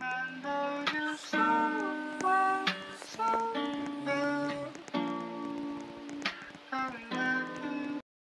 I know you saw